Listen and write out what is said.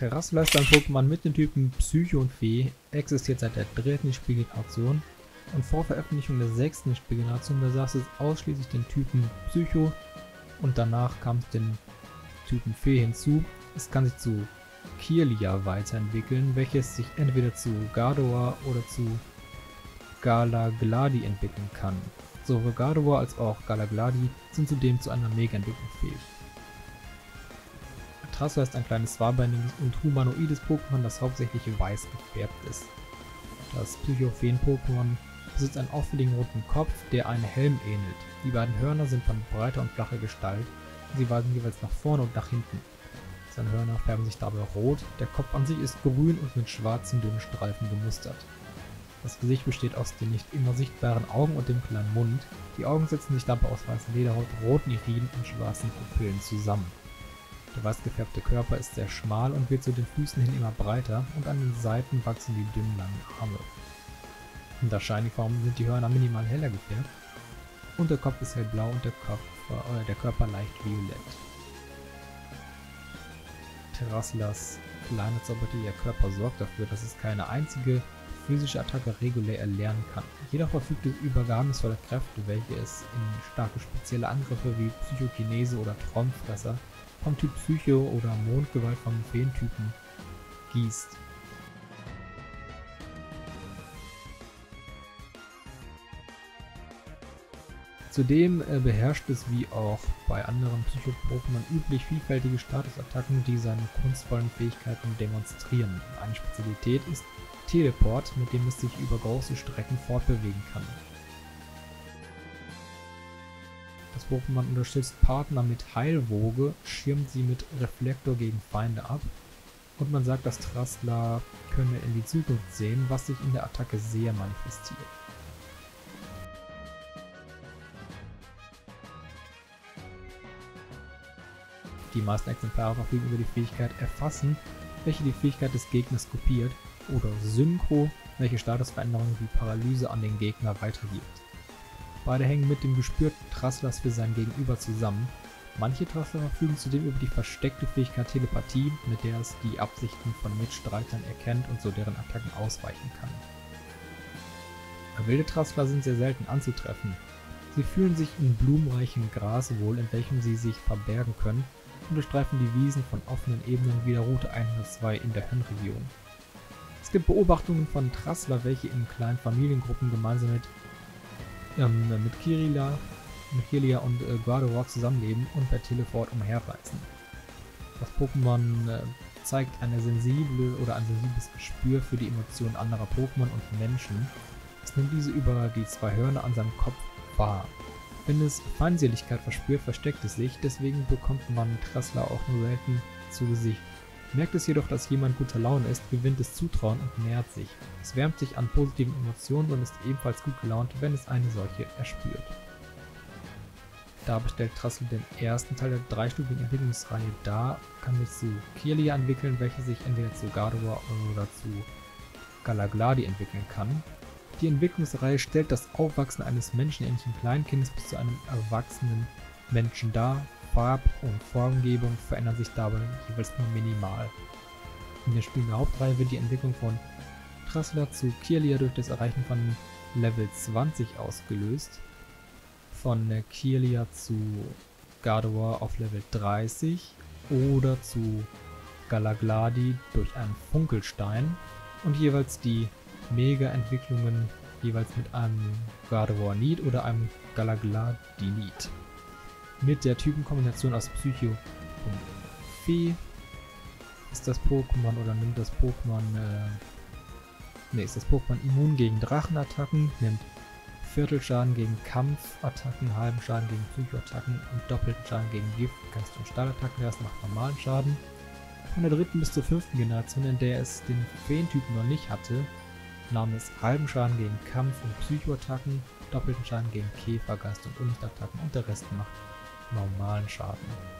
Terrassler ist ein Pokémon mit den Typen Psycho und Fee, existiert seit der dritten Spielgeneration und vor Veröffentlichung der sechsten Spielgeneration besaß es ausschließlich den Typen Psycho und danach kam es den Typen Fee hinzu. Es kann sich zu Kirlia weiterentwickeln, welches sich entweder zu Gardevoir oder zu Galagladi entwickeln kann. Sowohl Gardevoir als auch Galagladi sind zudem zu einer Mega-Entwicklung fähig. Trasso ist ein kleines zweibeiniges und humanoides Pokémon, das hauptsächlich weiß gefärbt ist. Das Psychophen-Pokémon besitzt einen auffälligen roten Kopf, der einem Helm ähnelt. Die beiden Hörner sind von breiter und flacher Gestalt sie weisen jeweils nach vorne und nach hinten. Seine Hörner färben sich dabei rot, der Kopf an sich ist grün und mit schwarzen dünnen Streifen gemustert. Das Gesicht besteht aus den nicht immer sichtbaren Augen und dem kleinen Mund. Die Augen setzen sich dabei aus weißer Lederhaut, roten Iridien und schwarzen Pupillen zusammen. Der weiß gefärbte Körper ist sehr schmal und wird zu den Füßen hin immer breiter und an den Seiten wachsen die dünnen langen Arme. In der Shiny-Form sind die Hörner minimal heller gefärbt und der Kopf ist hellblau und der Körper, äh, der Körper leicht violett. Terraslas kleine zaubertiger Körper sorgt dafür, dass es keine einzige physische Attacke regulär erlernen kann. Jedoch verfügt es über geheimnisvolle Kräfte, welche es in starke spezielle Angriffe wie Psychokinese oder Traumfresser vom Typ Psycho oder Mondgewalt vom Feentypen gießt. Zudem äh, beherrscht es wie auch bei anderen Psycho-Pokémon üblich vielfältige Statusattacken, die seine kunstvollen Fähigkeiten demonstrieren. Eine Spezialität ist Teleport, mit dem es sich über große Strecken fortbewegen kann. Das Pokémon unterstützt Partner mit Heilwoge, schirmt sie mit Reflektor gegen Feinde ab und man sagt, dass Trastler könne in die Zukunft sehen, was sich in der Attacke sehr manifestiert. Die meisten Exemplare verfügen über die Fähigkeit Erfassen, welche die Fähigkeit des Gegners kopiert, oder Synchro, welche Statusveränderungen wie Paralyse an den Gegner weitergibt. Beide hängen mit dem gespürten Trasslers für sein Gegenüber zusammen. Manche Trassler verfügen zudem über die versteckte Fähigkeit Telepathie, mit der es die Absichten von Mitstreitern erkennt und so deren Attacken ausweichen kann. Wilde Trassler sind sehr selten anzutreffen. Sie fühlen sich in blumenreichem Gras wohl, in welchem sie sich verbergen können und durchstreifen die Wiesen von offenen Ebenen wie der Route 102 in der Hönnregion. Es gibt Beobachtungen von Trassler, welche in kleinen Familiengruppen gemeinsam mit, ähm, mit Kirila, mit Kirlia und äh, Gardevoir zusammenleben und per Telefort umherreisen. Das Pokémon äh, zeigt eine sensible oder ein sensibles Gespür für die Emotionen anderer Pokémon und Menschen. Es nimmt diese über die zwei Hörner an seinem Kopf wahr. Wenn es Feindseligkeit verspürt, versteckt es sich, deswegen bekommt man Trassler auch nur selten zu Gesicht. Merkt es jedoch, dass jemand guter Laune ist, gewinnt es Zutrauen und nähert sich. Es wärmt sich an positiven Emotionen und ist ebenfalls gut gelaunt, wenn es eine solche erspürt. Dabei stellt Trassel den ersten Teil der dreistufigen Entwicklungsreihe dar, kann sich zu Kirlia entwickeln, welche sich entweder zu Gardevoir oder zu Galagladi entwickeln kann. Die Entwicklungsreihe stellt das Aufwachsen eines menschenähnlichen Kleinkindes bis zu einem erwachsenen Menschen dar, Farb- und Formgebung verändern sich dabei jeweils nur minimal. In der Spiel der Hauptreihe wird die Entwicklung von Trassler zu Kirlia durch das Erreichen von Level 20 ausgelöst, von Kirlia zu Gardevoir auf Level 30 oder zu Galagladi durch einen Funkelstein und jeweils die Mega-Entwicklungen jeweils mit einem Gardevoir Need oder einem Galagladi Need mit der Typenkombination aus Psycho und Fee ist das Pokémon oder nimmt das Pokémon äh, ne, ist das Pokémon immun gegen Drachenattacken, nimmt Viertelschaden gegen Kampfattacken, halben Schaden gegen Psychoattacken und doppelten Schaden gegen Gift, Geist- und Stahlattacken. Das macht normalen Schaden. Von der dritten bis zur fünften Generation, in der es den Feentypen noch nicht hatte, nahm es halben Schaden gegen Kampf- und Psychoattacken, doppelten Schaden gegen Käfer, Geist- und Unlichtattacken und der Rest macht normalen Schaden.